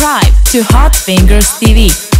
subscribe to Hot Fingers TV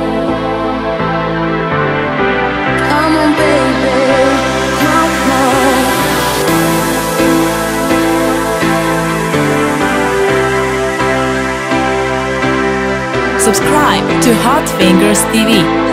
subscribe to Hot Fingers TV.